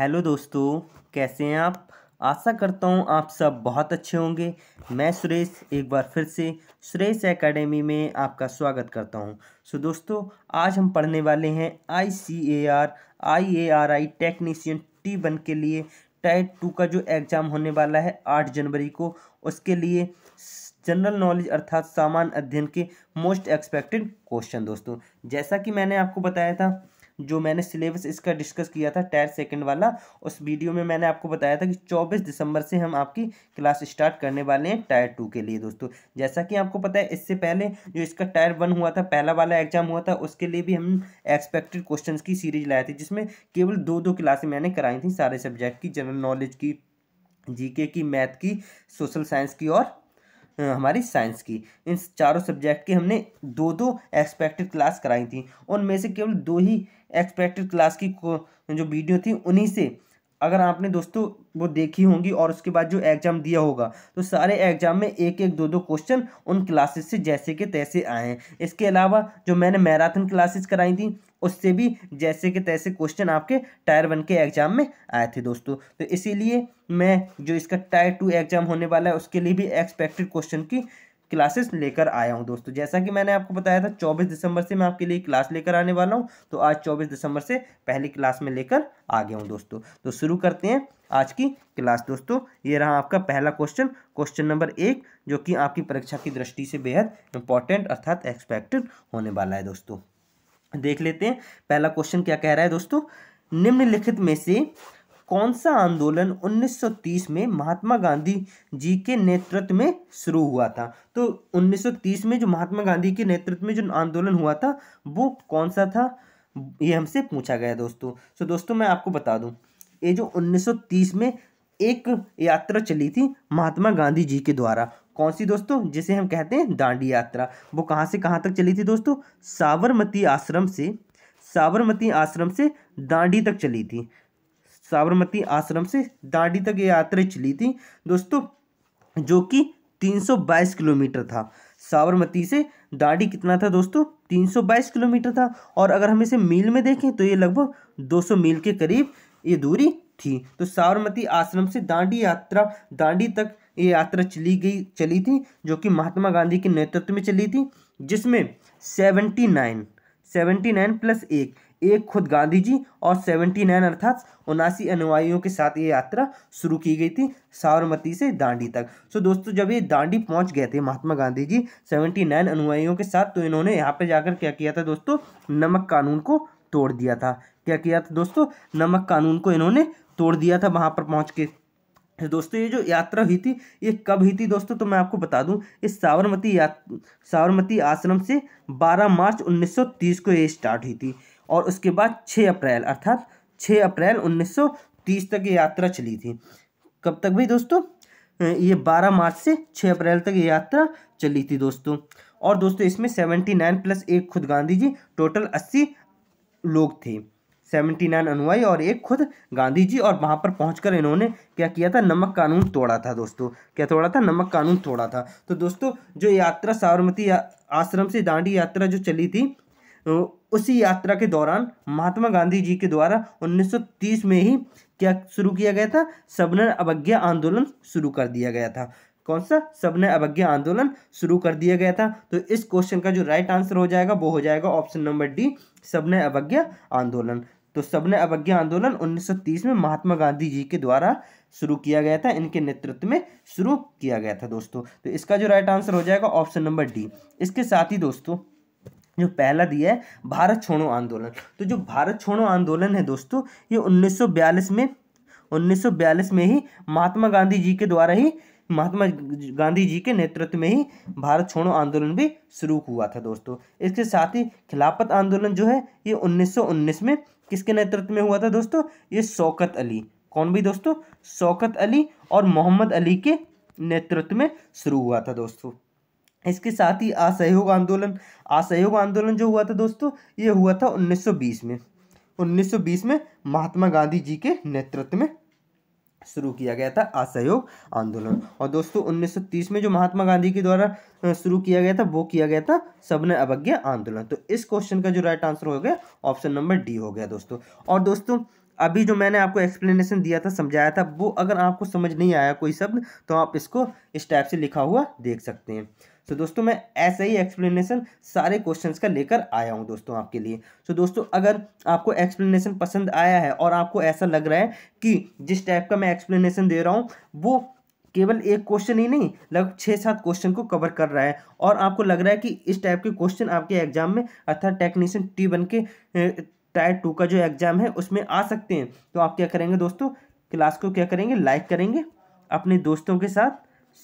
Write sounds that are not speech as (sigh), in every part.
Hello दोस्तों, कैसे हैं आप? आशा करता हूँ आप सब बहुत अच्छे होंगे। मैं सुरेश, एक बार फिर से सुरेश एकेडमी में आपका स्वागत करता हूँ। सो दोस्तों, आज हम पढ़ने वाले हैं I C A R I A R I technician T one के लिए। टाइप टू का जो एग्ज़ाम होने वाला है आठ जनवरी को, उसके लिए जनरल नॉलेज अर्थात सामान्य अध्ययन के मोस्ट एक्सपेक्टेड क्वेश्चन दोस्तों। जैसा कि मैंने आपको बताया था जो मैंने सिलेबस इसका डिस्कस किया था टायर सेकंड वाला, उस वीडियो में मैंने आपको बताया था कि 24 दिसंबर से हम आपकी क्लास स्टार्ट करने वाले हैं टायर टू के लिए दोस्तों। जैसा कि आपको पता है, इससे पहले जो इसका टायर वन हुआ था, पहला वाला एग्ज़ाम हुआ था, उसके लिए भी हम एक्सपेक्टेड क्वेश्चन की सीरीज़ लाए थे, जिसमें केवल दो दो क्लासें मैंने कराई थी सारे सब्जेक्ट की जनरल नॉलेज की जीके की मैथ की सोशल साइंस की और हमारी साइंस की। इन चारों सब्जेक्ट की हमने दो दो एक्सपेक्टेड क्लास कराई थी। उनमें से केवल दो ही एक्सपेक्टेड क्लास की जो वीडियो थी, उन्हीं से अगर आपने दोस्तों वो देखी होंगी और उसके बाद जो एग्ज़ाम दिया होगा तो सारे एग्ज़ाम में एक एक दो दो क्वेश्चन उन क्लासेस से जैसे के तैसे आए हैं। इसके अलावा जो मैंने मैराथन क्लासेस कराई थी, उससे भी जैसे के तैसे क्वेश्चन आपके टायर वन के एग्ज़ाम में आए थे दोस्तों। तो इसीलिए मैं जो इसका टायर टू एग्ज़ाम होने वाला है, उसके लिए भी एक्सपेक्टेड क्वेश्चन की क्लासेस लेकर आया हूँ दोस्तों। जैसा कि मैंने आपको बताया था, चौबीस दिसंबर से मैं आपके लिए क्लास लेकर आने वाला हूँ। तो आज चौबीस दिसंबर से पहली क्लास में लेकर आ गया हूँ दोस्तों। तो शुरू करते हैं आज की क्लास दोस्तों। ये रहा आपका पहला क्वेश्चन क्वेश्चन नंबर एक, जो कि आपकी परीक्षा की दृष्टि से बेहद इंपॉर्टेंट अर्थात एक्सपेक्टेड होने वाला है दोस्तों। देख लेते हैं, पहला क्वेश्चन क्या कह रहा है दोस्तों? निम्नलिखित में से कौन सा आंदोलन 1930 में महात्मा गांधी जी के नेतृत्व में शुरू हुआ था? तो 1930 में जो महात्मा गांधी के नेतृत्व में जो आंदोलन हुआ था, वो कौन सा था? ये हमसे पूछा गया दोस्तों। सो दोस्तों, मैं आपको बता दूँ, ये जो 1930 में एक यात्रा चली थी महात्मा गांधी जी के द्वारा। कौन सी दोस्तों? जिसे हम कहते हैं दांडी यात्रा। वो कहाँ से कहाँ तक चली थी दोस्तों? साबरमती आश्रम से, साबरमती आश्रम से दांडी तक चली थी। साबरमती आश्रम से दांडी तक ये यात्रा चली थी। दोस्तों, जो कि 322 किलोमीटर था। साबरमती से दांडी कितना था दोस्तों? 322 किलोमीटर था। और अगर हम इसे मील में देखें तो ये लगभग 200 मील के करीब ये दूरी थी। तो साबरमती आश्रम से दांडी यात्रा, दांडी तक ये यात्रा चली गई, चली थी, जो कि महात्मा गांधी के नेतृत्व में चली थी, जिसमें seventy nine seventy nine plus एक एक खुद गांधी जी और सेवेंटी नाइन अर्थात उनासी अनुयायियों के साथ ये यात्रा शुरू की गई थी साबरमती से दांडी तक। सो दोस्तों, जब ये दांडी पहुँच गए थे महात्मा गांधी जी सेवेंटी नाइन अनुयायियों के साथ तो इन्होंने यहाँ पे जाकर क्या किया था दोस्तों? नमक कानून को तोड़ दिया था। क्या किया था दोस्तों? नमक कानून को इन्होंने तोड़ दिया था वहाँ पर पहुँच के। दोस्तों, ये जो यात्रा हुई थी, ये कब हुई थी दोस्तों? तो मैं आपको बता दूँ, इस साबरमती या साबरमती आश्रम से 12 मार्च 1930 को ये स्टार्ट हुई थी। और उसके बाद छः अप्रैल, अर्थात छः अप्रैल 1930 तक ये यात्रा चली थी। कब तक भाई दोस्तों? ये 12 मार्च से 6 अप्रैल तक ये यात्रा चली थी दोस्तों। और दोस्तों, इसमें 79 प्लस एक खुद गांधी जी, टोटल 80 लोग थे। सेवेंटी नाइन अनुयायी और एक खुद गांधी जी। और वहाँ पर पहुँच इन्होंने क्या किया था? नमक कानून तोड़ा था दोस्तों। क्या तोड़ा था? नमक कानून तोड़ा था। तो दोस्तों, जो यात्रा साबरमती आश्रम से दांडी यात्रा जो चली थी उसी यात्रा के दौरान महात्मा गांधी जी के द्वारा 1930 में ही क्या शुरू किया गया था? सबने अवज्ञा आंदोलन शुरू कर दिया गया था। कौन सा? सबने अवज्ञा आंदोलन शुरू कर दिया गया था। तो इस क्वेश्चन का जो राइट आंसर हो जाएगा, वो हो जाएगा ऑप्शन नंबर डी सबने अवज्ञा आंदोलन। तो सबने अवज्ञा आंदोलन 1930 में महात्मा गांधी जी के द्वारा शुरू किया गया था। इनके नेतृत्व में शुरू किया गया था, दोस्तों। तो इसका जो राइट आंसर हो जाएगा ऑप्शन नंबर डी इसके साथ ही, दोस्तों जो पहला दिया है, भारत छोड़ो आंदोलन। तो जो भारत छोड़ो आंदोलन है दोस्तों, ये 1942 में 1942 में ही महात्मा गांधी जी के द्वारा ही, महात्मा गांधी जी के नेतृत्व में ही भारत छोड़ो आंदोलन भी शुरू हुआ था दोस्तों। इसके साथ ही खिलाफत आंदोलन जो है, ये 1919 में किसके नेतृत्व में हुआ था दोस्तों? ये शौकत अली। कौन भी दोस्तों? शौकत अली और मोहम्मद अली के नेतृत्व में शुरू हुआ था दोस्तों। इसके साथ ही असहयोग आंदोलन असहयोग आंदोलन जो हुआ था दोस्तों, ये हुआ था 1920 में। 1920 में महात्मा गांधी जी के नेतृत्व में शुरू किया गया था असहयोग आंदोलन। और दोस्तों 1930 में जो महात्मा गांधी के द्वारा शुरू किया गया था, वो किया गया था सबने अवज्ञा आंदोलन। तो इस क्वेश्चन का जो राइट आंसर हो गया ऑप्शन नंबर डी हो गया दोस्तों। और दोस्तों, अभी जो मैंने आपको एक्सप्लेनेशन दिया था, समझाया था, वो अगर आपको समझ नहीं आया कोई शब्द तो आप इसको इस टाइप से लिखा हुआ देख सकते हैं। तो दोस्तों, मैं ऐसा ही एक्सप्लेनेशन सारे क्वेश्चंस का लेकर आया हूँ दोस्तों आपके लिए। तो दोस्तों, अगर आपको एक्सप्लेनेशन पसंद आया है और आपको ऐसा लग रहा है कि जिस टाइप का मैं एक्सप्लेनेशन दे रहा हूँ, वो केवल एक क्वेश्चन ही नहीं, लगभग छः सात क्वेश्चन को कवर कर रहा है। और आपको लग रहा है कि इस टाइप के क्वेश्चन आपके एग्ज़ाम में अर्थात टेक्नीशियन टी बन के टायर टू का जो एग्ज़ाम है, उसमें आ सकते हैं। तो आप क्या करेंगे दोस्तों क्लास को क्या करेंगे लाइक करेंगे अपने दोस्तों के साथ।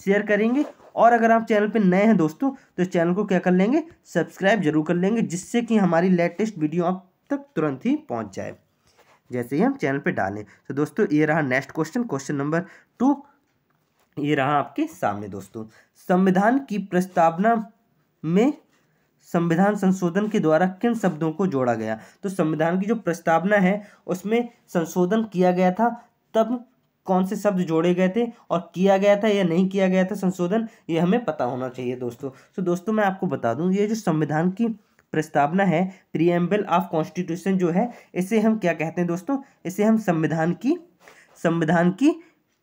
शेयर करेंगे। और अगर आप चैनल पर नए हैं दोस्तों तो इस चैनल को क्या कर लेंगे? सब्सक्राइब ज़रूर कर लेंगे, जिससे कि हमारी लेटेस्ट वीडियो आप तक तुरंत ही पहुँच जाए। जैसे ही हम चैनल पे डालें। तो दोस्तों, ये रहा next question question number two ये रहा आपके सामने दोस्तों। संविधान की प्रस्तावना में संविधान संशोधन के द्वारा किन शब्दों को जोड़ा गया? तो संविधान की जो प्रस्तावना है, उसमें संशोधन किया गया था, तब कौन से शब्द जोड़े गए थे और किया गया था या नहीं किया गया था संशोधन, ये हमें पता होना चाहिए दोस्तों। तो दोस्तों, मैं आपको बता दूँ, ये जो संविधान की प्रस्तावना है प्रियम्बल ऑफ़ कॉन्स्टिट्यूशन जो है, इसे हम क्या कहते हैं दोस्तों? इसे हम संविधान की संविधान की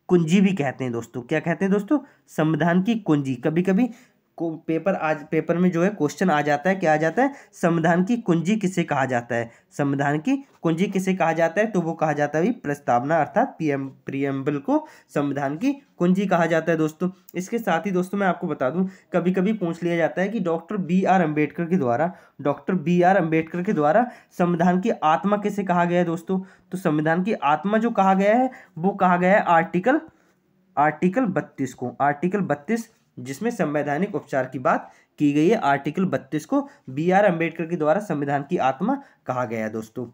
कुंजी भी कहते हैं दोस्तों। क्या कहते हैं दोस्तों? संविधान की कुंजी। कभी कभी को पेपर आज, पेपर में जो है क्वेश्चन आ जाता है, क्या आ जाता है? संविधान की कुंजी किसे कहा जाता है? संविधान की कुंजी किसे कहा जाता है? तो वो कहा जाता है प्रस्तावना, अर्थात पीएम प्रियम्बल को संविधान की कुंजी कहा जाता है दोस्तों। इसके साथ ही दोस्तों मैं आपको बता दूँ कभी कभी पूछ लिया जाता है कि डॉक्टर बी आर अंबेडकर के द्वारा, डॉक्टर बी आर अंबेडकर के द्वारा संविधान की आत्मा किसे कहा गया है दोस्तों? तो संविधान की आत्मा जो कहा गया है, वो कहा गया है आर्टिकल आर्टिकल बत्तीस को, आर्टिकल बत्तीस जिसमें संवैधानिक उपचार की बात की गई है। आर्टिकल बत्तीस को बी आर अंबेडकर के द्वारा संविधान की आत्मा कहा गया है दोस्तों।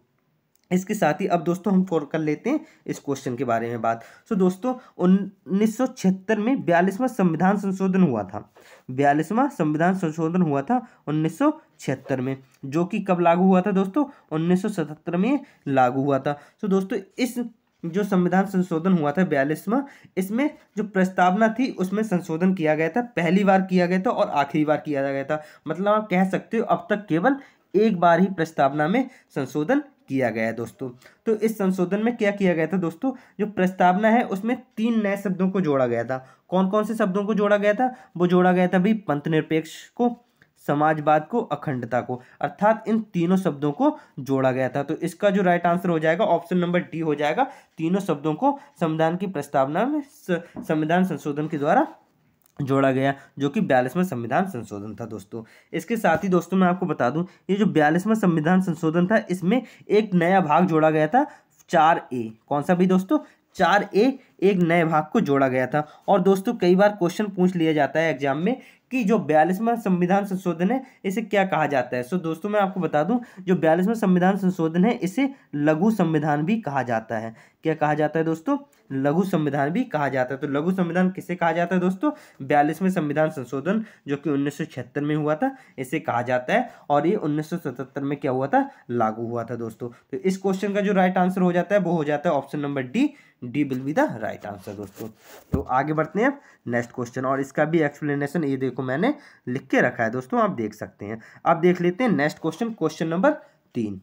इसके साथ ही अब दोस्तों हम कर लेते हैं इस क्वेश्चन के बारे में बात। सो दोस्तों, उन्नीस सौ छिहत्तर में बयालीसवां संविधान संशोधन हुआ था। बयालीसवां संविधान संशोधन हुआ था उन्नीस सौ छिहत्तर में, जो कि कब लागू हुआ था दोस्तों? 1977 में लागू हुआ था। सो दोस्तों, इस जो संविधान संशोधन हुआ था बयालीसवां, इसमें जो प्रस्तावना थी, उसमें संशोधन किया गया था, पहली बार किया गया था और आखिरी बार किया गया था। मतलब आप कह सकते हो, अब तक केवल एक बार ही प्रस्तावना में संशोधन किया गया है दोस्तों। तो इस संशोधन में क्या किया गया था दोस्तों? जो प्रस्तावना है, उसमें तीन नए शब्दों को जोड़ा गया था। कौन कौन से शब्दों को जोड़ा गया था? वो जोड़ा गया था भाई पंथ निरपेक्ष को। समाजवाद को, अखंडता को। अर्थात इन तीनों शब्दों को जोड़ा गया था। तो इसका जो राइट आंसर हो जाएगा ऑप्शन नंबर डी हो जाएगा। तीनों शब्दों को संविधान की प्रस्तावना में संविधान संशोधन के द्वारा जोड़ा गया, जो कि बयालीसवां संविधान संशोधन था दोस्तों। इसके साथ ही दोस्तों, मैं आपको बता दूँ, ये जो बयालीसवां संविधान संशोधन था, इसमें एक नया भाग जोड़ा गया था, चार ए कौन सा भी दोस्तों? चार ए एक नए भाग को जोड़ा गया था। और दोस्तों, कई बार क्वेश्चन पूछ लिया जाता है एग्ज़ाम में कि जो बयालीसवां संविधान संशोधन है, इसे क्या कहा जाता है? सो दोस्तों, मैं आपको बता दूँ, जो बयालीसवां संविधान संशोधन है, इसे लघु संविधान भी कहा जाता है। क्या कहा जाता है, दोस्तों? लघु संविधान भी कहा जाता है। तो लघु संविधान किसे कहा जाता है, दोस्तों? बयालीसवें संविधान संशोधन, जो कि उन्नीस सौ छिहत्तर में हुआ था, इसे कहा जाता है, और ये उन्नीस सौ सतहत्तर में क्या हुआ था? लागू हुआ था, दोस्तों। तो इस क्वेश्चन का जो राइट आंसर हो जाता है, वो हो जाता है option number D D will be the right answer, दोस्तों। तो आगे बढ़ते हैं नेक्स्ट क्वेश्चन। और इसका भी एक्सप्लेनेशन ये देखो मैंने लिख के रखा है, दोस्तों, आप देख सकते हैं। अब देख लेते हैं नेक्स्ट क्वेश्चन क्वेश्चन नंबर तीन।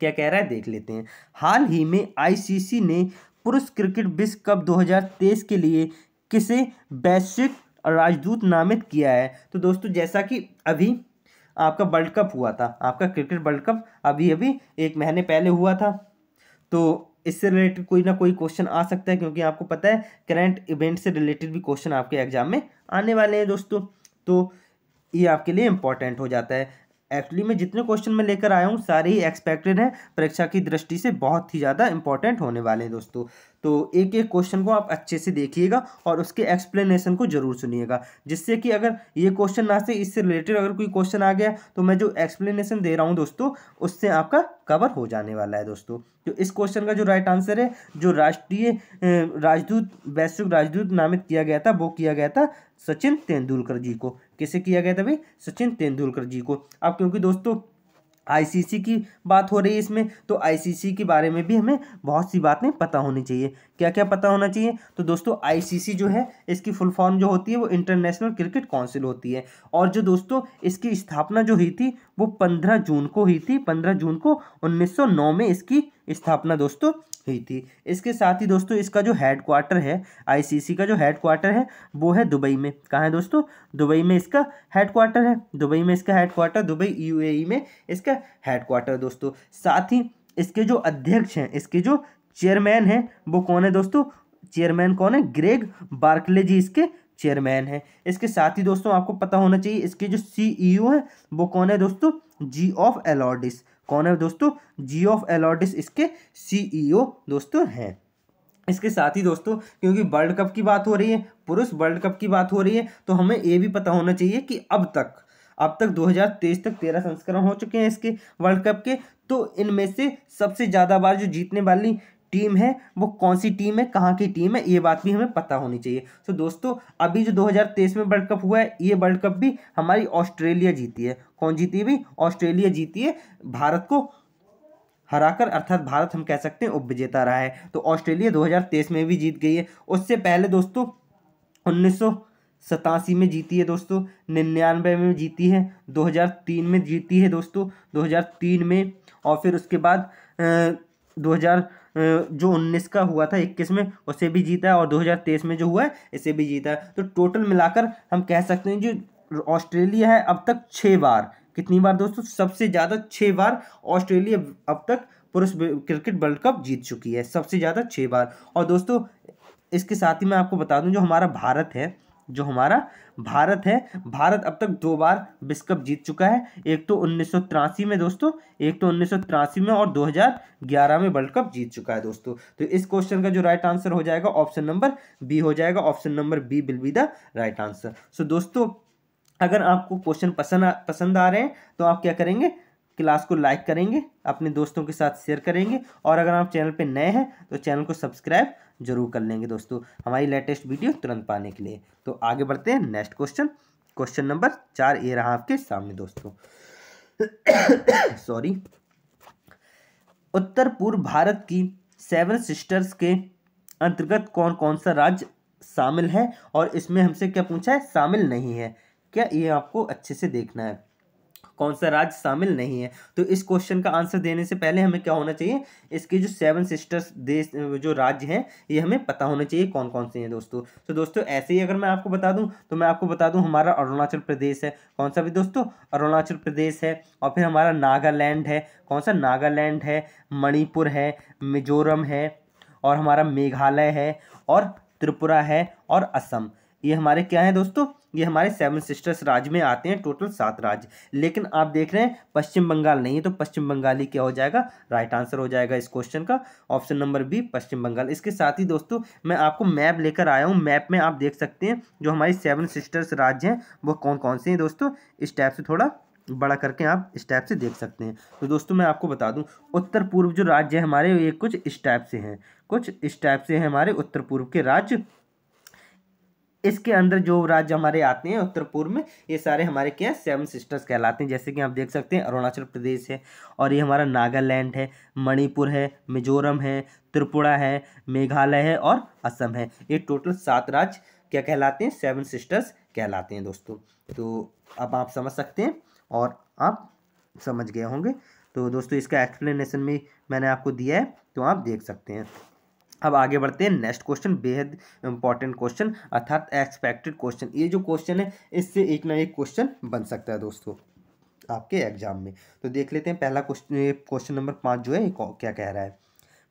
क्या कह रहा है? देख लेते हैं। हाल ही में आईसीसी ने पुरुष क्रिकेट विश्व कप 2023 के लिए किसे वैश्विक राजदूत नामित किया है? तो दोस्तों, जैसा कि अभी आपका वर्ल्ड कप हुआ था, आपका क्रिकेट वर्ल्ड कप अभी अभी एक महीने पहले हुआ था तो इससे रिलेटेड कोई ना कोई क्वेश्चन आ सकता है, क्योंकि आपको पता है करंट इवेंट से रिलेटेड भी क्वेश्चन आपके एग्ज़ाम में आने वाले हैं दोस्तों। तो ये आपके लिए इंपॉर्टेंट हो जाता है। एक्चुअली मैं जितने क्वेश्चन मैं लेकर आया हूँ, सारे ही एक्सपेक्टेड हैं। परीक्षा की दृष्टि से बहुत ही ज़्यादा इंपॉर्टेंट होने वाले हैं दोस्तों। तो एक एक क्वेश्चन को आप अच्छे से देखिएगा और उसके एक्सप्लेनेशन को ज़रूर सुनिएगा, जिससे कि अगर ये क्वेश्चन ना से इससे रिलेटेड अगर कोई क्वेश्चन आ गया तो मैं जो एक्सप्लेनेशन दे रहा हूँ दोस्तों, उससे आपका कवर हो जाने वाला है दोस्तों। तो इस क्वेश्चन का जो राइट आंसर है, जो राष्ट्रीय राजदूत, वैश्विक राजदूत नामित किया गया था, वो किया गया था सचिन तेंदुलकर जी को। किसे किया गया था भाई? सचिन तेंदुलकर जी को। अब क्योंकि दोस्तों आईसीसी की बात हो रही है इसमें तो आईसीसी के बारे में भी हमें बहुत सी बातें पता होनी चाहिए। क्या क्या पता होना चाहिए? तो दोस्तों आईसीसी जो है, इसकी फुल फॉर्म जो होती है, वो इंटरनेशनल क्रिकेट काउंसिल होती है। और जो दोस्तों, इसकी स्थापना जो हुई थी, वो पंद्रह जून को हुई थी। पंद्रह जून को उन्नीस सौ नौ में इसकी स्थापना, दोस्तों। हुई थी। इसके साथ ही दोस्तों, इसका जो हेड क्वार्टर है आईसीसी का जो हेड क्वार्टर है, वो है दुबई में। कहाँ है दोस्तों? दुबई में इसका हेड क्वार्टर है। दुबई में इसका हेड क्वार्टर दुबई यूएई में इसका हेड क्वार्टर दोस्तों। साथ ही इसके जो अध्यक्ष हैं, इसके जो चेयरमैन हैं, वो कौन है दोस्तों? चेयरमैन कौन है? ग्रेग बार्कले जी इसके चेयरमैन है। इसके साथ ही दोस्तों, आपको पता होना चाहिए, इसके जो सीईओ है, वो कौन है दोस्तों? जी ऑफ़ एलॉर्डिस कौन है दोस्तों? जी ऑफ़ एलॉर्डिस इसके सीईओ दोस्तों हैं। इसके साथ ही दोस्तों, क्योंकि वर्ल्ड कप की बात हो रही है, पुरुष वर्ल्ड कप की बात हो रही है तो हमें ये भी पता होना चाहिए कि अब तक अब तक 2023 तक तेरह संस्करण हो चुके हैं इसके वर्ल्ड कप के तो इनमें से सबसे ज़्यादा बार जो जीतने वाली टीम है, वो कौन सी टीम है, कहाँ की टीम है, ये बात भी हमें पता होनी चाहिए। तो दोस्तों, अभी जो 2023 में वर्ल्ड कप हुआ है, ये वर्ल्ड कप भी हमारी ऑस्ट्रेलिया जीती है। कौन जीती है भी? ऑस्ट्रेलिया जीती है। भारत को हराकर, अर्थात भारत हम कह सकते हैं, उपविजेता रहा है। तो ऑस्ट्रेलिया 2023 में भी जीत गई है। उससे पहले, दोस्तों, उन्नीस सतासी में जीती है, दोस्तों, निन्यानवे में जीती है 2003 में जीती है, दोस्तों 2003 में, और फिर उसके बाद दो हज़ार जो उन्नीस का हुआ था, इक्कीस में, उसे भी जीता है और दो हज़ार तेईस में जो हुआ है, इसे भी जीता है। तो टोटल मिलाकर हम कह सकते हैं जो ऑस्ट्रेलिया है अब तक छः बार। कितनी बार दोस्तों? सबसे ज़्यादा छः बार ऑस्ट्रेलिया अब तक पुरुष क्रिकेट वर्ल्ड कप जीत चुकी है, सबसे ज़्यादा छः बार। और दोस्तों, इसके साथ ही मैं आपको बता दूँ, जो हमारा भारत है जो हमारा भारत है। भारत अब तक दो बार विश्व कप जीत चुका है। एक तो उन्नीस सौ तिरासी में दोस्तों, एक तो उन्नीस सौ तिरासी में और 2011 में वर्ल्ड कप जीत चुका है दोस्तों। तो इस क्वेश्चन का जो राइट आंसर हो जाएगा ऑप्शन नंबर बी हो जाएगा option number B will be the right answer so दोस्तों, अगर आपको क्वेश्चन पसंद पसंद आ रहे हैं तो आप क्या करेंगे? क्लास को लाइक करेंगे, अपने दोस्तों के साथ शेयर करेंगे। और अगर आप चैनल पर नए हैं तो चैनल को सब्सक्राइब ज़रूर कर लेंगे दोस्तों हमारी लेटेस्ट वीडियो तुरंत पाने के लिए। तो आगे बढ़ते हैं नेक्स्ट क्वेश्चन क्वेश्चन नंबर चार ये रहा आपके सामने दोस्तों। (coughs) सॉरी उत्तर पूर्व भारत की सेवन सिस्टर्स के अंतर्गत कौन कौन सा राज्य शामिल है और इसमें हमसे क्या पूछा है? शामिल नहीं है। क्या ये आपको अच्छे से देखना है? कौन सा राज्य शामिल नहीं है? तो इस क्वेश्चन का आंसर देने से पहले हमें क्या होना चाहिए? इसके जो सेवन सिस्टर्स देश, जो राज्य हैं, ये हमें पता होना चाहिए कौन कौन से हैं दोस्तों। तो दोस्तों, ऐसे ही अगर मैं आपको बता दूँ तो मैं आपको बता दूँ हमारा अरुणाचल प्रदेश है। कौन सा भी दोस्तों? अरुणाचल प्रदेश है। और फिर हमारा नागालैंड है। कौन सा? नागालैंड है, मणिपुर है, मिजोरम है, और हमारा मेघालय है, और त्रिपुरा है, और असम। ये हमारे क्या हैं दोस्तों? ये हमारे सेवन सिस्टर्स राज्य में आते हैं टोटल सात राज्य। लेकिन आप देख रहे हैं, पश्चिम बंगाल नहीं है तो पश्चिम बंगाली क्या हो जाएगा? राइट आंसर हो जाएगा इस क्वेश्चन का। Option number B Paschim Bangal. इसके साथ ही दोस्तों, मैं आपको मैप लेकर आया हूँ। मैप में आप देख सकते हैं, जो हमारी सेवन सिस्टर्स राज्य हैं, वो कौन कौन से हैं दोस्तों? इस टाइप से थोड़ा बड़ा करके आप इस टाइप से देख सकते हैं। तो दोस्तों, मैं आपको बता दूँ, उत्तर पूर्व जो राज्य है हमारे, ये कुछ इस टाइप से हैं। कुछ इस टाइप से हैं हमारे उत्तर पूर्व के राज्य। इसके अंदर जो राज्य हमारे आते हैं, उत्तर पूर्व में, ये सारे हमारे क्या सेवन सिस्टर्स कहलाते हैं। जैसे कि आप देख सकते हैं, अरुणाचल प्रदेश है और ये हमारा नागालैंड है, मणिपुर है, मिजोरम है, त्रिपुरा है, मेघालय है और असम है। ये टोटल सात राज्य क्या कहलाते हैं सेवन सिस्टर्स कहलाते हैं दोस्तों। तो अब आप समझ सकते हैं और आप समझ गए होंगे। तो दोस्तों, इसका एक्सप्लेनेशन भी मैंने आपको दिया है तो आप देख सकते हैं। अब आगे बढ़ते हैं। नेक्स्ट क्वेश्चन बेहद इंपॉर्टेंट क्वेश्चन अर्थात एक्सपेक्टेड क्वेश्चन ये जो क्वेश्चन है, इससे एक ना एक क्वेश्चन बन सकता है दोस्तों, आपके एग्ज़ाम में। तो देख लेते हैं, पहला क्वेश्चन क्वेश्चन नंबर पाँच जो है क्या कह रहा है?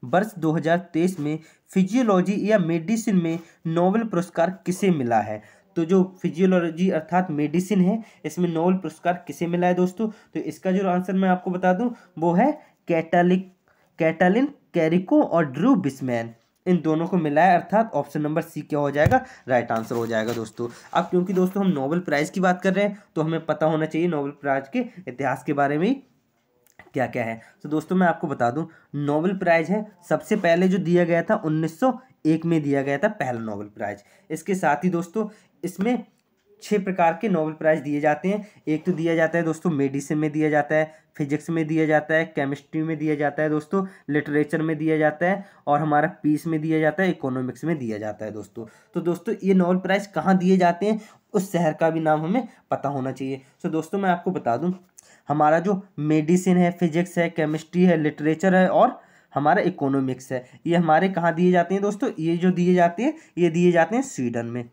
वर्ष 2023 में फिजियोलॉजी या मेडिसिन में नोबेल पुरस्कार किसे मिला है? तो जो फिजियोलॉजी अर्थात मेडिसिन है, इसमें नोबेल पुरस्कार किसे मिला है दोस्तों? तो इसका जो आंसर मैं आपको बता दूँ, वो है कैटालिक कैटालिन कैरिको और ड्रू बिस्मैन इन दोनों को मिलाया अर्थात ऑप्शन नंबर सी क्या हो जाएगा? राइट आंसर हो जाएगा दोस्तों। अब क्योंकि दोस्तों हम नोबेल प्राइज़ की बात कर रहे हैं तो हमें पता होना चाहिए नोबेल प्राइज़ के इतिहास के बारे में क्या क्या है। तो दोस्तों मैं आपको बता दूँ नोबेल प्राइज़ है, सबसे पहले जो दिया गया था 1901 में दिया गया था पहला नोबेल प्राइज़ इसके साथ ही दोस्तों, इसमें छः प्रकार के नोबेल प्राइज़ दिए जाते हैं। एक तो दिया जाता है दोस्तों मेडिसिन में दिया जाता है फिजिक्स में दिया जाता है केमिस्ट्री में दिया जाता है दोस्तों लिटरेचर में दिया जाता है और हमारा पीस में दिया जाता है इकोनॉमिक्स में दिया जाता है दोस्तों। तो दोस्तों ये नोबेल प्राइज़ कहाँ दिए जाते हैं? उस शहर का भी नाम हमें पता होना चाहिए। सो दोस्तों मैं आपको बता दूँ, हमारा जो मेडिसिन है फिजिक्स है केमिस्ट्री है लिटरेचर है और हमारा इकोनॉमिक्स है। ये हमारे कहाँ दिए जाते हैं दोस्तों? ये जो दिए जाते हैं, ये दिए जाते हैं स्वीडन में।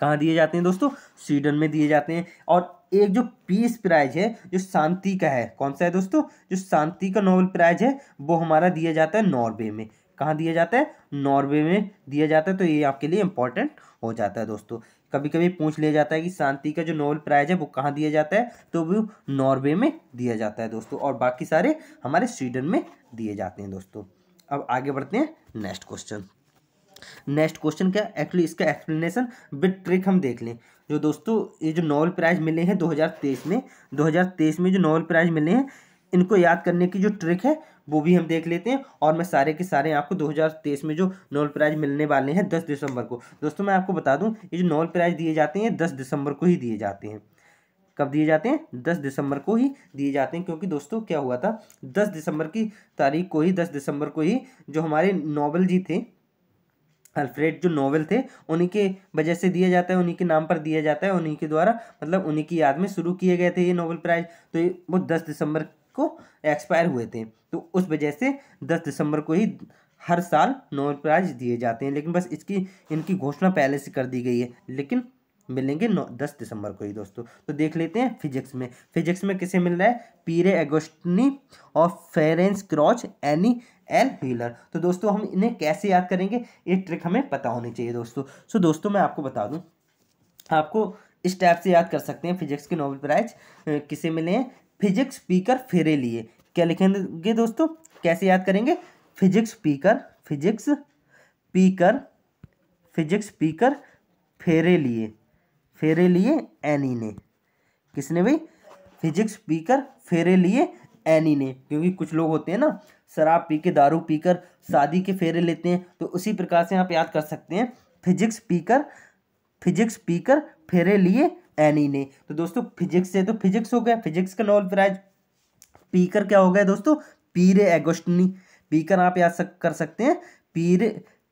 कहाँ दिए जाते हैं दोस्तों? स्वीडन में दिए जाते हैं। और एक जो पीस प्राइज है, जो शांति का है, कौन सा है दोस्तों? जो शांति का नोबेल प्राइज है, वो हमारा दिया जाता है नॉर्वे में। कहाँ दिया जाता है? नॉर्वे में दिया जाता है तो ये आपके लिए इंपॉर्टेंट हो जाता है दोस्तों। कभी कभी पूछ लिया जाता है कि शांति का जो नोबेल प्राइज है, वो कहाँ दिया जाता है? तो वो नॉर्वे में दिया जाता है दोस्तों। और बाकी सारे हमारे स्वीडन में दिए जाते हैं दोस्तों। अब आगे बढ़ते हैं नेक्स्ट क्वेश्चन नेक्स्ट क्वेश्चन क्या? एक्चुअली इसका एक्सप्लेनेशन विद ट्रिक हम देख लें। जो दोस्तों, ये जो नोबेल प्राइज मिले हैं 2023 में 2023 में जो नोबेल प्राइज मिले हैं, इनको याद करने की जो ट्रिक है, वो भी हम देख लेते हैं। और मैं सारे के सारे आपको 2023 में जो नोबल प्राइज मिलने वाले हैं 10 दिसंबर को। दोस्तों, मैं आपको बता दूँ, ये जो नोबल प्राइज दिए जाते हैं 10 दिसंबर को ही दिए जाते हैं। कब दिए जाते हैं? दस दिसंबर को ही दिए जाते हैं, क्योंकि दोस्तों, क्या हुआ था? दस दिसंबर की तारीख को ही, दस दिसंबर को ही जो हमारे नोबल जी थे अल्फ्रेड जो नोवेल थे, उन्हीं के वजह से दिया जाता है, उन्हीं के नाम पर दिया जाता है, उन्हीं के द्वारा मतलब उन्हीं की याद में शुरू किए गए थे ये नोबेल प्राइज। तो वो दस दिसंबर को एक्सपायर हुए थे। तो उस वजह से दस दिसंबर को ही हर साल नोबेल प्राइज दिए जाते हैं। लेकिन बस इसकी, इनकी घोषणा पहले से कर दी गई है। लेकिन मिलेंगे नौ, दस दिसंबर को ही दोस्तों। तो देख लेते हैं फिजिक्स में। फिजिक्स में किसे मिल रहा है? पीरे एगोस्टनी और Ferenc Krausz, Anne L'Huillier तो दोस्तों हम इन्हें कैसे याद करेंगे? ये ट्रिक हमें पता होनी चाहिए दोस्तों। सो दोस्तों मैं आपको बता दूँ। आपको इस टाइप से याद कर सकते हैं फिजिक्स के नोबेल प्राइज किसे मिले हैं? फिजिक्स स्पीकर फेरे लिए। क्या लिखेंगे दोस्तों? कैसे याद करेंगे? Physics speaker physics speaker physics speaker फेरे लिए। फेरे लिए एनी ने। किसने भाई? फिजिक्स पीकर फेरे लिए एनी ने। क्योंकि कुछ लोग होते हैं ना शराब पी के दारू पीकर शादी के फेरे लेते हैं तो उसी प्रकार से आप याद कर सकते हैं फिजिक्स पीकर फिजिक्स स्पीकर फेरे लिए एनी ने। तो दोस्तों फिजिक्स से तो फिजिक्स हो गया फिजिक्स का नोबल प्राइज पीकर क्या हो गया दोस्तों? पीरे एगोस्टनी। पीकर आप याद सक, कर सकते हैं पीरे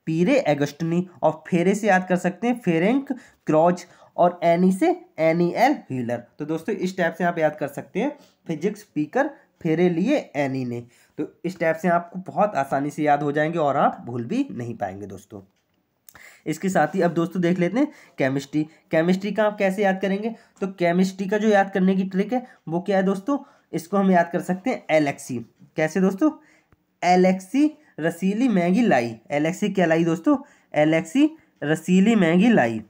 पीरे एगोस्टनी। और फेरे से याद कर सकते हैं फेरेंक क्रॉच और एनी से एनी एल व्हीलर तो दोस्तों, इस टाइप से आप याद कर सकते हैं, फिजिक्स स्पीकर फेरे लिए एनी ने। तो इस टाइप से आपको बहुत आसानी से याद हो जाएँगे और आप भूल भी नहीं पाएँगे दोस्तों। इसके साथ ही अब दोस्तों देख लेते हैं केमिस्ट्री केमिस्ट्री का आप कैसे याद करेंगे? तो केमिस्ट्री का जो याद करने की ट्रिक है, वो क्या है दोस्तों? इसको हम याद कर सकते हैं एलेक्सी कैसे दोस्तों? एलेक्सी रसीली महँगी लाई। एलेक्सी क्या लाई दोस्तों? एलेक्सी रसीली महँगी लाई।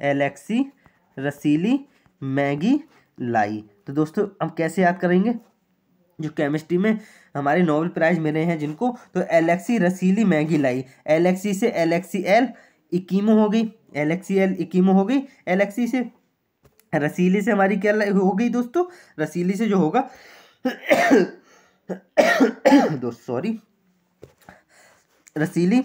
एलेक्सी, रसीली, मैगी, लाई। तो दोस्तों, हम कैसे याद करेंगे? जो केमिस्ट्री में हमारे नोबेल प्राइज मिले हैं जिनको तो एलेक्सी, रसीली, मैगी, लाई। एलेक्सी से एलेक्सी एल, इकीमो हो गई। एलेक्सी एल, इकीमो हो गई। एलेक्सी से, रसीली से हमारी क्या हो गई दोस्तों? रसीली से जो होगा, (coughs) दोस्त सॉरी रसीली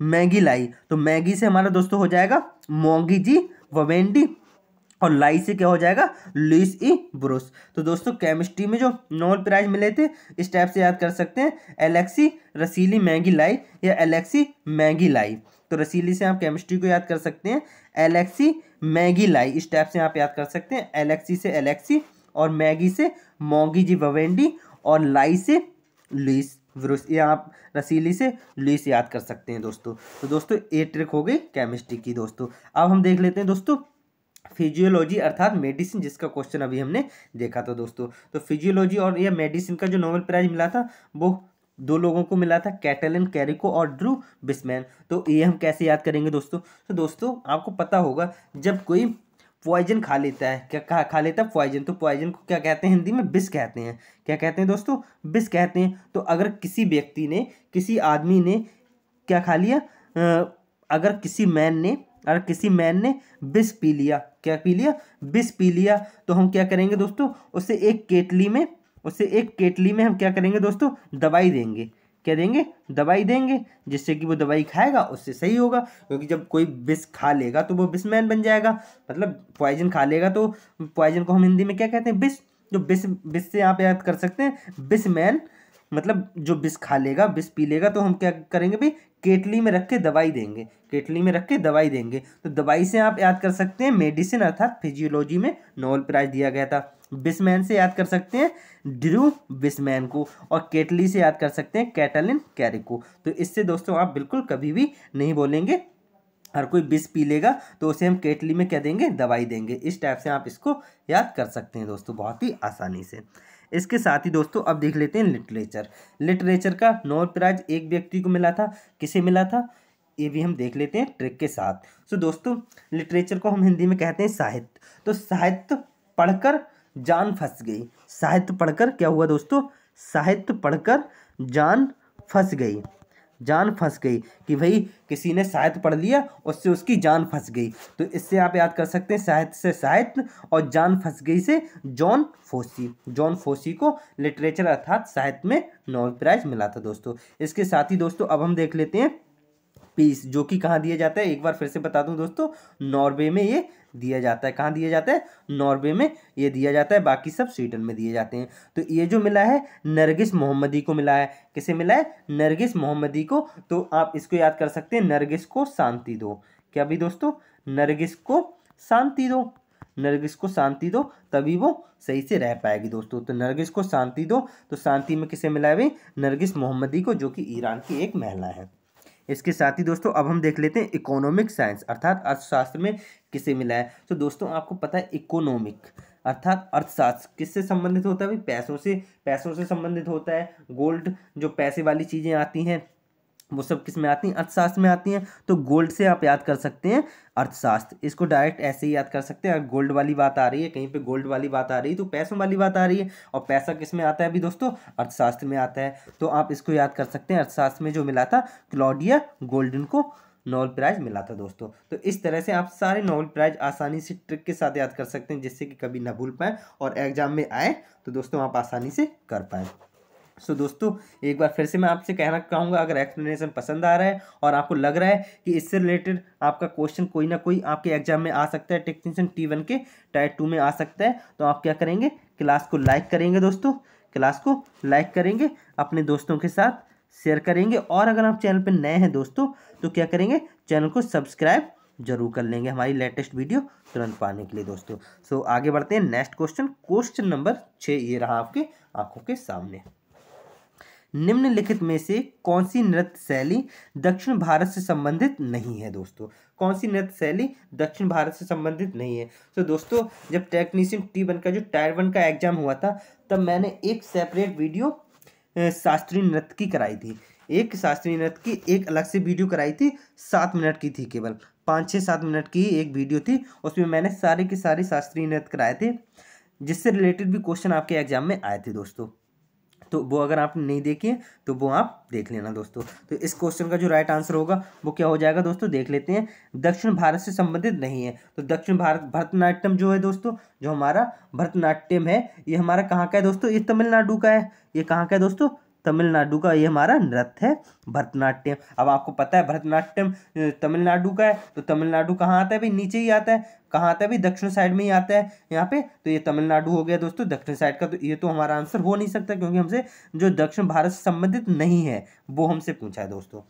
मैगी लाई। तो मैगी से हमारा दोस्तों हो जाएगा मोंगी जी, ववेंडी और लाई से क्या हो जाएगा? Louis E Brus. तो दोस्तों केमिस्ट्री में जो नोबल प्राइज मिले थे, इस टाइप से याद कर सकते हैं। एलेक्सी रसीली मैगी लाई या एलेक्सी मैगी लाई? तो रसीली से आप केमिस्ट्री को याद कर सकते हैं। एलेक्सी मैगी लाई, इस टाइप से आप याद कर सकते हैं। एलेक्सी से एलेक्सी और मैगी से मोगी जी, ववेंडी और लाई से लुइस ब्रुस ये आप रसीली से लुइस याद कर सकते हैं दोस्तों। तो दोस्तों, ये ट्रिक हो गई केमिस्ट्री की दोस्तों। अब हम देख लेते हैं दोस्तों फिजियोलॉजी अर्थात मेडिसिन जिसका क्वेश्चन अभी हमने देखा था दोस्तों। तो फिजियोलॉजी और यह मेडिसिन का जो नोबेल प्राइज मिला था, वो दो लोगों को मिला था कैटलन कैरिको और ड्रू बिस्मैन तो ये हम कैसे याद करेंगे दोस्तों? तो दोस्तों, आपको पता होगा, जब कोई पॉइजन खा लेता है। क्या खा खा लेता है पॉइजन तो पॉइजन को क्या कहते हैं? हिंदी में बिस कहते हैं। क्या कहते हैं दोस्तों? बिस कहते हैं। तो अगर किसी व्यक्ति ने, किसी आदमी ने क्या खा लिया? अगर किसी मैन ने, अगर किसी मैन ने बिस पी लिया, क्या पी लिया? बिस पी लिया। तो हम क्या करेंगे दोस्तों? उसे एक केटली में, उसे एक केटली में हम क्या करेंगे दोस्तों? दवाई देंगे। क्या देंगे? दवाई देंगे, जिससे कि वो दवाई खाएगा, उससे सही होगा। क्योंकि जब कोई बिस खा लेगा तो वो बिसमैन बन जाएगा। मतलब पॉइजन खा लेगा तो पॉइजन को हम हिंदी में क्या कहते हैं? बिस जो बिस बिस से आप याद कर सकते हैं। बिसमैन मतलब जो विष खा लेगा विष पी लेगा तो हम क्या करेंगे भाई? केटली में रख के दवाई देंगे। केटली में रख के दवाई देंगे। तो दवाई से आप याद कर सकते हैं, मेडिसिन अर्थात फिजियोलॉजी में नोबल प्राइज दिया गया था। बिस्मैन से याद कर सकते हैं ड्रू बिस्मैन को, और केटली से याद कर सकते हैं, कैटलिन कैरिक को। तो इससे दोस्तों आप बिल्कुल कभी भी नहीं बोलेंगे, हर कोई बिस पी लेगा तो उसे हम केटली में क्या देंगे? दवाई देंगे। इस टाइप से आप इसको याद कर सकते हैं दोस्तों, बहुत ही आसानी से। इसके साथ ही दोस्तों, अब देख लेते हैं लिटरेचर। लिटरेचर का नोबल प्राइज एक व्यक्ति को मिला था। किसे मिला था? ये भी हम देख लेते हैं ट्रिक के साथ। सो दोस्तों, लिटरेचर को हम हिंदी में कहते हैं साहित्य। तो साहित्य पढ़कर जान फंस गई। साहित्य पढ़कर क्या हुआ दोस्तों? साहित्य पढ़कर जान फंस गई। जान फंस गई कि भाई किसी ने साहित्य पढ़ लिया, उससे उसकी जान फंस गई। तो इससे आप याद कर सकते हैं साहित्य से साहित्य और जान फंस गई से जॉन फोसी। जॉन फोसी को लिटरेचर अर्थात साहित्य में नोबेल प्राइज मिला था, दोस्तों। इसके साथ ही, दोस्तों, अब हम देख लेते हैं पीस जो कि कहाँ दिया जाता है? एक बार फिर से बता दूँ दोस्तों, नॉर्वे में ये दिया जाता है। कहाँ दिया जाता है? नॉर्वे में ये दिया जाता है। बाकी सब स्वीडन में दिए जाते हैं। तो ये जो मिला है, नरगिस मोहम्मदी को मिला है। किसे मिला है? नरगिस मोहम्मदी को। तो आप इसको याद कर सकते हैं, नरगिस को शांति दो। क्या भी दोस्तों? नरगिस को शांति दो। नरगिस को शांति दो, तभी वो सही से रह पाएगी दोस्तों। तो नरगिस को शांति दो। तो शांति में किसे मिला है भाई? नरगिस मोहम्मदी को, जो कि ईरान की एक महिला है। इसके साथ ही दोस्तों, अब हम देख लेते हैं इकोनॉमिक साइंस अर्थात अर्थशास्त्र में किसे मिला है। तो दोस्तों, आपको पता है इकोनॉमिक अर्थात अर्थशास्त्र किससे संबंधित होता है भाई? पैसों से पैसों से संबंधित होता है। गोल्ड जो पैसे वाली चीज़ें आती हैं वो सब किसमें आती हैं? अर्थशास्त्र में आती हैं। तो गोल्ड से आप याद कर सकते हैं। अर्थशास्त्र, इसको डायरेक्ट ऐसे ही याद कर सकते हैं। अगर गोल्ड वाली बात आ रही है, कहीं पे गोल्ड वाली बात आ रही है तो पैसों वाली बात आ रही है। और पैसा किसमें आता है अभी दोस्तों? अर्थशास्त्र में आता है। तो आप इसको याद कर सकते हैं। अर्थशास्त्र में जो मिला था क्लॉडिया गोल्डन को नोबल प्राइज मिला था दोस्तों। तो इस तरह से आप सारे नोबल प्राइज आसानी से ट्रिक के साथ याद कर सकते हैं, जिससे कि कभी ना भूल पाएँ और एग्ज़ाम में आए। तो दोस्तों, आप आसानी से कर पाएँ। सो so, दोस्तों एक बार फिर से मैं आपसे कहना चाहूँगा अगर एक्सप्लेनेशन पसंद आ रहा है और आपको लग रहा है कि इससे रिलेटेड आपका क्वेश्चन कोई ना कोई आपके एग्ज़ाम में आ सकता है टेक्नीशियन टी वन के टाइप टू में आ सकता है तो आप क्या करेंगे? क्लास को लाइक करेंगे दोस्तों। क्लास को लाइक करेंगे अपने दोस्तों के साथ शेयर करेंगे और अगर आप चैनल पर नए हैं दोस्तों तो क्या करेंगे? चैनल को सब्सक्राइब ज़रूर कर लेंगे हमारी लेटेस्ट वीडियो तुरंत पाने के लिए दोस्तों। सो आगे बढ़ते हैं। नेक्स्ट क्वेश्चन क्वेश्चन नंबर छः ये रहा आपके आँखों के सामने। निम्नलिखित में से कौन सी नृत्य शैली दक्षिण भारत से संबंधित नहीं है दोस्तों? कौन सी नृत्य शैली दक्षिण भारत से संबंधित नहीं है? तो दोस्तों, जब टेक्नीशियन टी वन का जो टायर वन का एग्ज़ाम हुआ था, तब मैंने एक सेपरेट वीडियो शास्त्रीय नृत्य की कराई थी। एक शास्त्रीय नृत्य की, एक अलग से वीडियो कराई थी, सात मिनट की थी केवल। पाँच छः सात मिनट की एक वीडियो थी, उसमें मैंने सारे के सारे शास्त्रीय नृत्य कराए थे, जिससे रिलेटेड भी क्वेश्चन आपके एग्ज़ाम में आए थे दोस्तों। तो वो अगर आप नहीं देखी है तो वो आप देख लेना दोस्तों। तो इस क्वेश्चन का जो राइट आंसर होगा, वो क्या हो जाएगा दोस्तों? देख लेते हैं। दक्षिण भारत से संबंधित नहीं है। तो दक्षिण भारत, भरतनाट्यम जो है दोस्तों, जो हमारा भरतनाट्यम है, ये हमारा कहाँ का है दोस्तों? ये तमिलनाडु का है। ये कहाँ का है दोस्तों? तमिलनाडु का ये हमारा नृत्य है, भरतनाट्यम। अब आपको पता है भरतनाट्यम तमिलनाडु का है तो तमिलनाडु कहाँ आता है भाई? नीचे ही आता है। कहाँ आता है भाई? दक्षिण साइड में ही आता है यहाँ पे। तो ये तमिलनाडु हो गया दोस्तों, दक्षिण साइड का। तो ये तो हमारा आंसर हो नहीं सकता क्योंकि हमसे जो दक्षिण भारत से संबंधित नहीं है, वो हमसे पूछा है दोस्तों।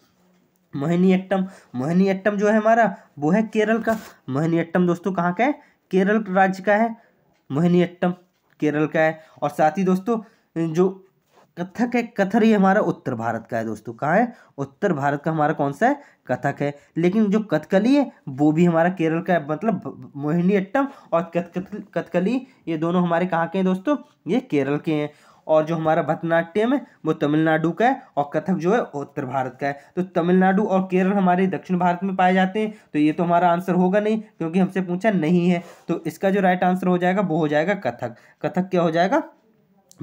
मोहिनीअट्टम मोहिनीअट्टम जो है हमारा, वो है केरल का। मोहिनीअट्टम दोस्तों कहाँ का है? केरल राज्य का है। मोहिनीअट्टम केरल का है। और साथ ही दोस्तों, जो कथक है, कथर ये हमारा उत्तर भारत का है दोस्तों। कहाँ है? उत्तर भारत का हमारा कौन सा है? कथक है। लेकिन जो कथकली है, वो भी हमारा केरल का है मतलब मोहिनी अट्टम और कथकली, ये दोनों हमारे कहाँ के हैं दोस्तों? ये केरल के हैं। और जो हमारा भरतनाट्यम है, वो तमिलनाडु का है और कथक जो है उत्तर भारत का है। तो तमिलनाडु और केरल हमारे दक्षिण भारत में पाए जाते हैं तो ये तो हमारा आंसर होगा नहीं, क्योंकि हमसे पूछा नहीं है। तो इसका जो राइट आंसर हो जाएगा, वो हो जाएगा कथक। कथक क्या हो जाएगा?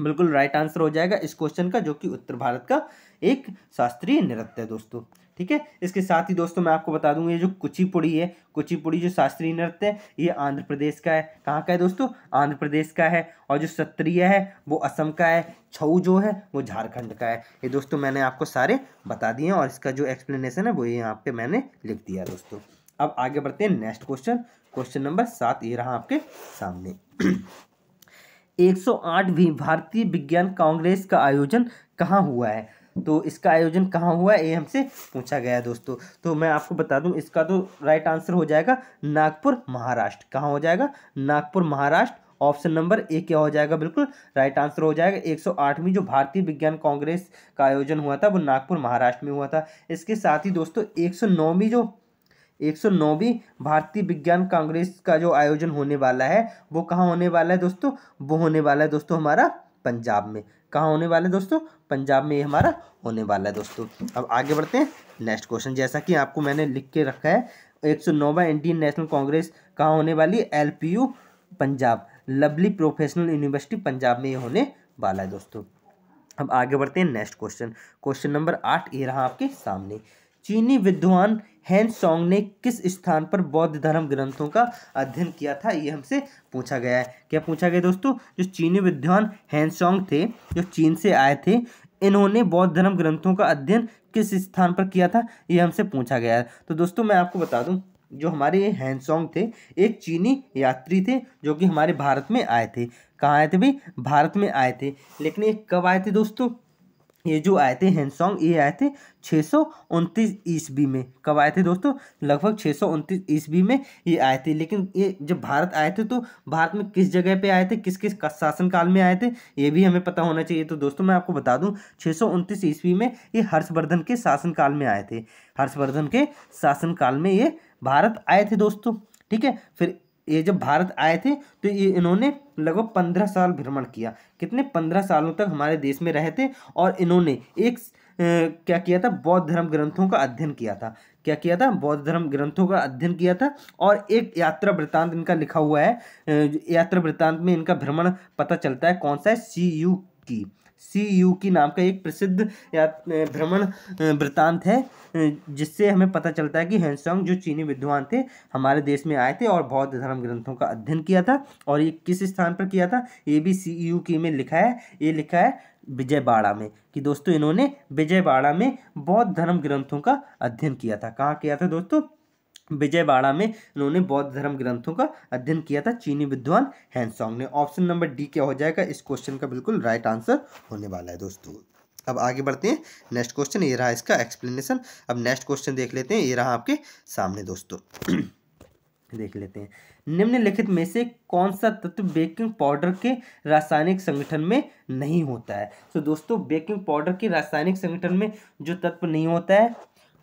बिल्कुल राइट आंसर हो जाएगा इस क्वेश्चन का, जो कि उत्तर भारत का एक शास्त्रीय नृत्य है दोस्तों। ठीक है? इसके साथ ही दोस्तों मैं आपको बता दूँगा ये जो कुचिपुड़ी है, कुचिपुड़ी जो शास्त्रीय नृत्य है, ये आंध्र प्रदेश का है। कहाँ का है दोस्तों? आंध्र प्रदेश का है। और जो सत्रिय है, वो असम का है। छऊ जो है, वो झारखंड का है। ये दोस्तों मैंने आपको सारे बता दिए और इसका जो एक्सप्लेनेशन है, वो यहाँ पे मैंने लिख दिया दोस्तों। अब आगे बढ़ते हैं नेक्स्ट क्वेश्चन क्वेश्चन नंबर सात, ये रहा आपके सामने। (clears throat) 108वीं भारतीय विज्ञान कांग्रेस का आयोजन कहाँ हुआ है? तो इसका आयोजन कहाँ हुआ है, ये हमसे पूछा गया है दोस्तों। तो मैं आपको बता दूँ, इसका तो राइट आंसर हो जाएगा नागपुर महाराष्ट्र। कहाँ हो जाएगा? Nagpur Maharashtra option number A क्या हो जाएगा? बिल्कुल राइट आंसर हो जाएगा। 108वीं जो भारतीय विज्ञान कांग्रेस का आयोजन हुआ था, वो नागपुर महाराष्ट्र में हुआ था। इसके साथ ही दोस्तों 109वीं जो 109वीं भारतीय विज्ञान कांग्रेस का जो आयोजन होने वाला है, वो कहाँ होने वाला है दोस्तों? वो होने वाला है दोस्तों हमारा पंजाब में। कहाँ होने वाला है दोस्तों? पंजाब में ये हमारा होने वाला है दोस्तों। अब आगे बढ़ते हैं। नेक्स्ट क्वेश्चन, जैसा कि आपको मैंने लिख के रखा है, एक सौ नौवा इंडियन नेशनल कांग्रेस कहाँ होने वाली है? L Punjab. Lovely Professional University Punjab में ये होने वाला है दोस्तों। अब आगे बढ़ते हैं। Next question. क्वेश्चन नंबर आठ, ये रहा आपके सामने। चीनी विद्वान हैन सॉन्ग ने किस स्थान पर बौद्ध धर्म ग्रंथों का अध्ययन किया था, ये हमसे पूछा गया है। क्या पूछा गया दोस्तों? जो चीनी विद्वान हैन सॉन्ग थे, जो चीन से आए थे, इन्होंने बौद्ध धर्म ग्रंथों का अध्ययन किस स्थान पर किया था, ये हमसे पूछा गया है। तो दोस्तों, मैं आपको बता दूँ, जो हमारे ये हैंसोंग थे, एक चीनी यात्री थे, जो कि हमारे भारत में आए थे। कहाँ आए थे भाई? भारत में आए थे। लेकिन ये कब आए थे दोस्तों? ये जो आए थे हैंसोंग ये आए थे छः सौ उनतीस ईस्वी में। कब आए थे दोस्तों? लगभग छः सौ उनतीस ईस्वी में ये आए थे। लेकिन ये जब भारत आए थे तो भारत में किस जगह पे आए थे? किस किस शासन काल में आए थे? ये भी हमें पता होना चाहिए। तो दोस्तों, मैं आपको बता दूँ छः सौ उनतीस ईस्वी में ये हर्षवर्धन के शासन काल में आए थे। हर्षवर्धन के शासन काल में ये भारत आए थे दोस्तों। ठीक है? फिर ये जब भारत आए थे तो ये इन्होंने लगभग पंद्रह साल भ्रमण किया। कितने पंद्रह सालों तक हमारे देश में रहे थे और इन्होंने एक क्या किया था? बौद्ध धर्म ग्रंथों का अध्ययन किया था। क्या किया था? बौद्ध धर्म ग्रंथों का अध्ययन किया था और एक यात्रा वृत्तांत इनका लिखा हुआ है। यात्रा वृत्तांत में इनका भ्रमण पता चलता है कौन सा है? सी यू की। सी यू की नाम का एक प्रसिद्ध या भ्रमण वृत्तांत है जिससे हमें पता चलता है कि हैंसोंग जो चीनी विद्वान थे, हमारे देश में आए थे और बौद्ध धर्म ग्रंथों का अध्ययन किया था और ये किस स्थान पर किया था? ये भी सी यू की में लिखा है, ये लिखा है विजयवाड़ा में, कि दोस्तों इन्होंने विजयवाड़ा में बौद्ध धर्म ग्रंथों का अध्ययन किया था। कहाँ किया था दोस्तों? विजयवाड़ा में इन्होंने बौद्ध धर्म ग्रंथों का अध्ययन किया था। चीनी विद्वान हैंसोंग ने ऑप्शन नंबर डी क्या हो जाएगा? इस क्वेश्चन का बिल्कुल राइट आंसर होने वाला है दोस्तों। अब आगे बढ़ते हैं। नेक्स्ट क्वेश्चन, ये रहा इसका एक्सप्लेनेशन। अब नेक्स्ट क्वेश्चन देख लेते हैं। ये रहा आपके सामने दोस्तों। (clears throat) देख लेते हैं। निम्नलिखित में से कौन सा तत्व बेकिंग पाउडर के रासायनिक संगठन में नहीं होता है? तो दोस्तों, बेकिंग पाउडर के रासायनिक संगठन में जो तत्व नहीं होता है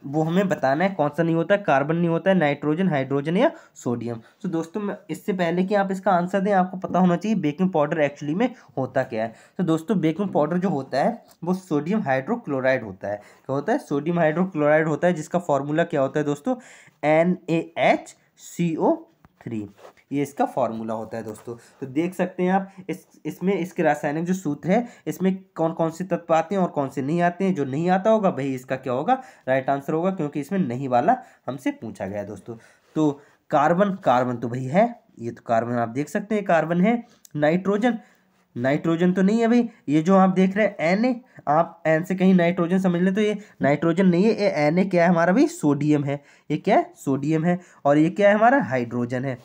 वो हमें बताना है कौन सा नहीं होता है कार्बन नहीं होता है नाइट्रोजन हाइड्रोजन या सोडियम तो दोस्तों, मैं इससे पहले कि आप इसका आंसर दें, आपको पता होना चाहिए बेकिंग पाउडर एक्चुअली में होता क्या है. तो दोस्तों बेकिंग पाउडर जो होता है, वो सोडियम हाइड्रोक्लोराइड होता है. क्या होता है? सोडियम हाइड्रोक्लोराइड होता है, जिसका फॉर्मूला क्या होता है दोस्तों? N A H C O three ये इसका फॉर्मूला होता है दोस्तों। तो देख सकते हैं आप, इस, इसमें इसके रासायनिक जो सूत्र है, इसमें कौन कौन से तत्व आते हैं और कौन से नहीं आते हैं, जो नहीं आता होगा वही इसका क्या होगा? राइट आंसर होगा, क्योंकि इसमें नहीं वाला हमसे पूछा गया दोस्तों। तो कार्बन कार्बन तो भाई है, ये तो कार्बन आप देख सकते हैं, कार्बन है। नाइट्रोजन नाइट्रोजन तो नहीं है भाई, ये जो आप देख रहे हैं एन ए आप एन से कहीं नाइट्रोजन समझ लें तो ये नाइट्रोजन नहीं है, ये एन ए क्या है हमारा भाई, सोडियम है। ये क्या है? सोडियम है और ये क्या है हमारा? हाइड्रोजन है।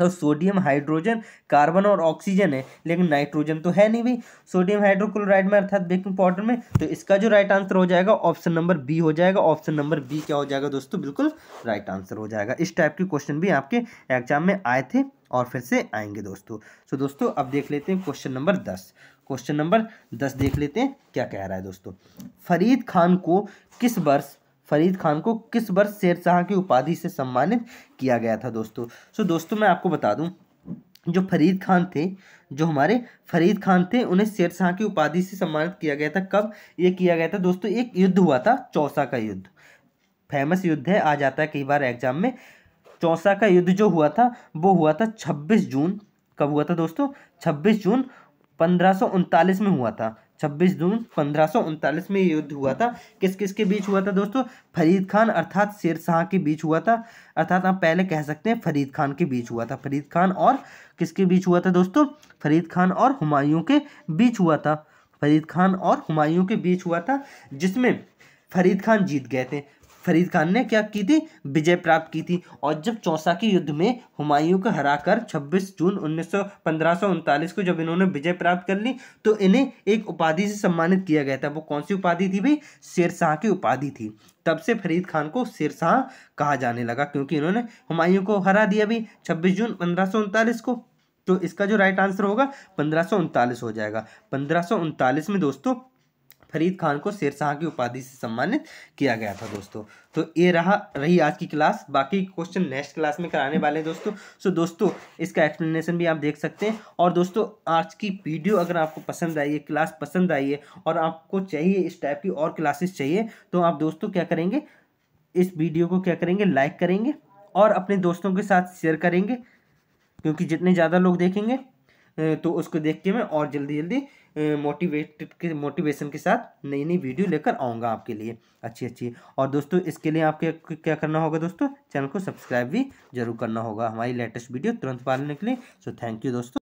तो सोडियम हाइड्रोजन, कार्बन और ऑक्सीजन है, लेकिन नाइट्रोजन तो है नहीं भाई। सोडियम हाइड्रोक्लोराइड में अर्थात बेकिंग पाउडर में तो इसका जो राइट आंसर हो जाएगा ऑप्शन नंबर बी हो जाएगा। ऑप्शन नंबर बी क्या हो जाएगा दोस्तों? बिल्कुल राइट आंसर हो जाएगा। इस टाइप के क्वेश्चन भी आपके एग्ज़ाम में आए थे और फिर से आएँगे दोस्तों। तो दोस्तों, अब देख लेते हैं क्वेश्चन नंबर दस। क्वेश्चन नंबर दस देख लेते हैं क्या कह रहा है दोस्तों। फरीद खान को किस वर्ष फरीद खान को किस वर्ष शेरशाह की उपाधि से सम्मानित किया गया था दोस्तों? सो दोस्तों, मैं आपको बता दूँ, जो फरीद खान थे, जो हमारे फरीद खान थे, उन्हें शेरशाह की उपाधि से सम्मानित किया गया था। कब ये किया गया था दोस्तों? एक युद्ध हुआ था, चौसा का युद्ध। फ़ेमस युद्ध है, आ जाता है कई बार एग्ज़ाम में। चौसा का युद्ध जो हुआ था, वो हुआ था छब्बीस जून। कब हुआ था दोस्तों? छब्बीस जून पंद्रह में हुआ था। छब्बीस जून पंद्रह में ये युद्ध हुआ था। किस किस के बीच हुआ था दोस्तों? फरीद खान, अर्थात शेर शाह के बीच हुआ था। अर्थात आप पहले कह सकते हैं फरीद खान के बीच हुआ था। फरीद खान और किसके बीच हुआ था दोस्तों? फरीद खान और हुमायूं के बीच हुआ था। फरीद खान और हुमायूं के बीच हुआ था, जिसमें फरीद खान जीत गए थे। फरीद खान ने क्या की थी? विजय प्राप्त की थी। और जब चौसा के युद्ध में हुमायूं को हराकर 26 जून उन्नीस सौ को जब इन्होंने विजय प्राप्त कर ली तो इन्हें एक उपाधि से सम्मानित किया गया था। वो कौन सी उपाधि थी भाई? शेरशाह की उपाधि थी। तब से फरीद खान को शेरशाह कहा जाने लगा, क्योंकि इन्होंने हुमायूं को हरा दिया भी छब्बीस जून पंद्रह को। तो इसका जो राइट आंसर होगा, पंद्रह हो जाएगा। पंद्रह में दोस्तों फरीद खान को शेरशाह की उपाधि से सम्मानित किया गया था, दोस्तों। तो ये रहा, रही आज की क्लास। बाकी क्वेश्चन नेक्स्ट क्लास में कराने वाले हैं, दोस्तों। सो दोस्तों, इसका एक्सप्लेनेशन भी आप देख सकते हैं। और दोस्तों, आज की वीडियो अगर आपको पसंद आई है क्लास पसंद आई है, और आपको चाहिए इस टाइप की और क्लासेस चाहिए तो आप दोस्तों क्या करेंगे? इस वीडियो को क्या करेंगे? लाइक करेंगे और अपने दोस्तों के साथ शेयर करेंगे। क्योंकि जितने ज़्यादा लोग देखेंगे तो उसको देख के मैं और जल्दी जल्दी मोटिवेटेड के मोटिवेशन के साथ नई नई वीडियो लेकर आऊँगा आपके लिए। अच्छी अच्छी। और दोस्तों, इसके लिए आपके क्या करना होगा दोस्तों? चैनल को सब्सक्राइब भी ज़रूर करना होगा। हमारी लेटेस्ट वीडियो तुरंत पाने के लिए। सो थैंक यू दोस्तों।